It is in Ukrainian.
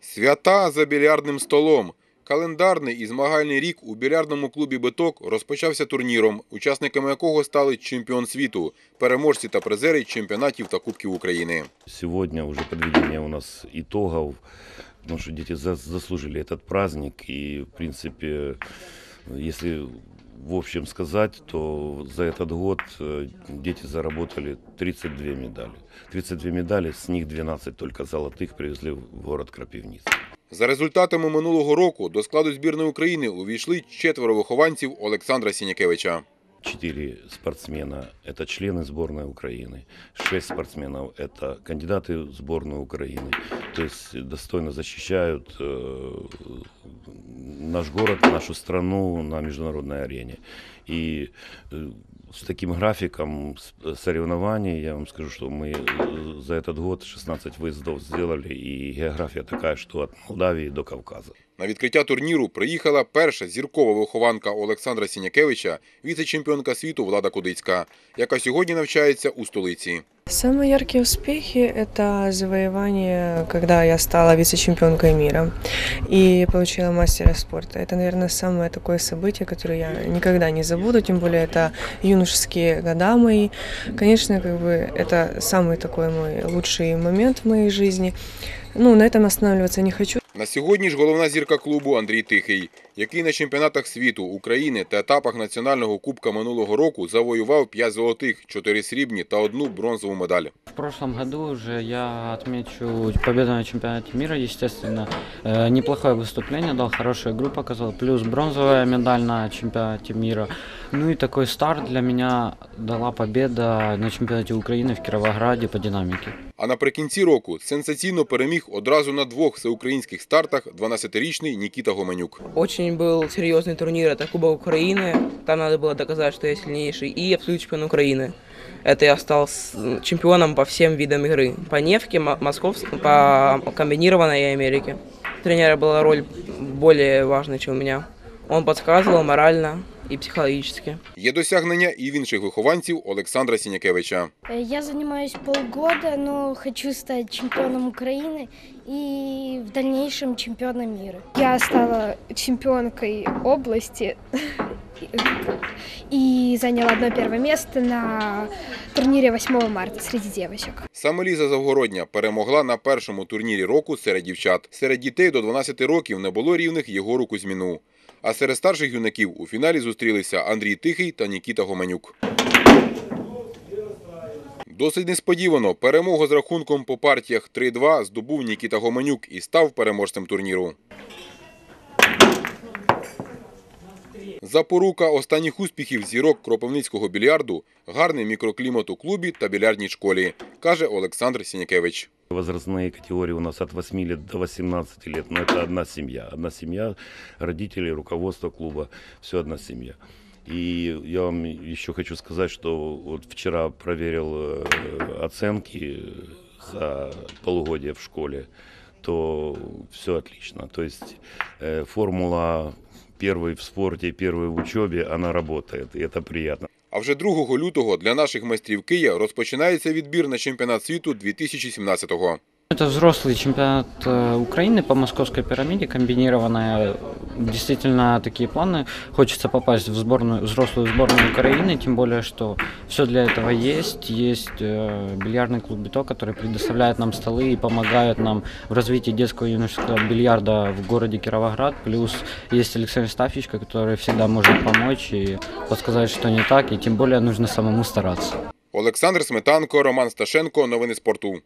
Свята за більярдним столом. Календарний і змагальний рік у більярдному клубі «Биток» розпочався турніром, учасниками якого стали чемпіон світу, переможці та призери чемпіонатів та Кубків України. Сегодня уже подведение у нас итогов, потому что дети за- заслужили этот праздник. И, в принципе, если в общем сказать, то за этот год э, дети заработали 32 медали. 32 медали, с них 12 только золотых привезли в город Крапивниц. За результатами минулого року до складу збірної України увійшли четверо вихованців Олександра Сінякевича. Четыре спортсмена – это члены сборной Украины. Шесть спортсменов – это кандидаты в сборную Украины. То есть достойно защищают э, наш город, нашу страну на международной арене. И э, с таким графиком с- соревнований, я вам скажу, что мы э, за этот год 16 выездов сделали, и география такая, что от Молдавии до Кавказа. На відкриття турніру приїхала перша зіркова вихованка Олександра Сінякевича, віце-чемпіонка світу Влада Кудицька, яка сьогодні навчається у столиці. Самые яркие успехи – это завоевание, когда я стала вице-чемпионкой мира и получила мастера спорта. Это, наверное, самое такое событие, которое я никогда не забуду, тем более это юношеские года мои. Конечно, как бы это самый такой мой лучший момент в моей жизни. Ну, на этом останавливаться не хочу. На сьогодні ж головна зірка клубу Андрій Тихий, який на чемпіонатах світу, України та етапах національного кубка минулого року завоював 5 золотих, 4 срібні та одну бронзову медаль. В прошлом году уже я отмечу победу на чемпионате мира, естественно. Э, Неплохое выступление дал, хорошую игру показал, плюс бронзовая медаль на чемпионате мира. Ну и такой старт для меня дала победа на чемпионате Украины в Кировограде по динамике. А наприкінці року сенсаційно переміг одразу на двох всеукраїнських стартах 12-річний Нікіта Гоменюк. Очень был серьезный турнир, это Кубок Украины, там надо было доказать, что я сильнейший, и абсолютный чемпион Украины. Это я стал с- чемпионом по всем видам игры, по Невке, мо- московскому, по комбинированной и Америке. У тренера была роль более важная, чем у меня. Он подсказывал морально и психологически. Є досягнення і в інших вихованців Олександра Сінякевича. Э, Я занимаюсь полгода, но хочу стать чемпионом Украины и в дальнейшем чемпионом мира. Я стала чемпионкой области и заняла одно первое место на турнире 8 марта среди девочек. Саме Ліза Завгородня перемогла на першому турнірі року серед дівчат. Серед дітей до 12 років не було рівних Єгору Кузьміну. А серед старших юнаків у фіналі зустрілися Андрій Тихий та Нікіта Гоменюк. Досить несподівано перемогу з рахунком по партіях 3-2 здобув Нікіта Гоменюк і став переможцем турніру. Запорука останніх успіхів зірок кропивницького більярду – гарний мікроклімат у клубі та більярдній школі, каже Олександр Сінякевич. Возрастные категории у нас от 8 лет до 18 лет, но это одна семья. Одна семья, родители, руководство клуба, все одна семья. И я вам еще хочу сказать, что вот вчера проверил э, оценки за полугодие в школе, то все отлично. То есть э, формула первый в спорте, первый в учебе, она работает, и это приятно. А вже 2 лютого для наших майстрів Кия розпочинається відбір на чемпіонат світу 2017-го. Это взрослый чемпионат э, Украины по московской пирамиде, комбинированная. Действительно, такие планы. Хочется попасть в сборную, взрослую сборную Украины, тем более, что все для этого есть. Есть э, бильярдный клуб «Бито», который предоставляет нам столы и помогает нам в развитии детского и юношеского бильярда в городе Кировоград. Плюс есть Александр Стафичка, который всегда может помочь и подсказать, что не так, и тем более нужно самому стараться. Олександр Сметанко, Роман Сташенко. Новини спорту.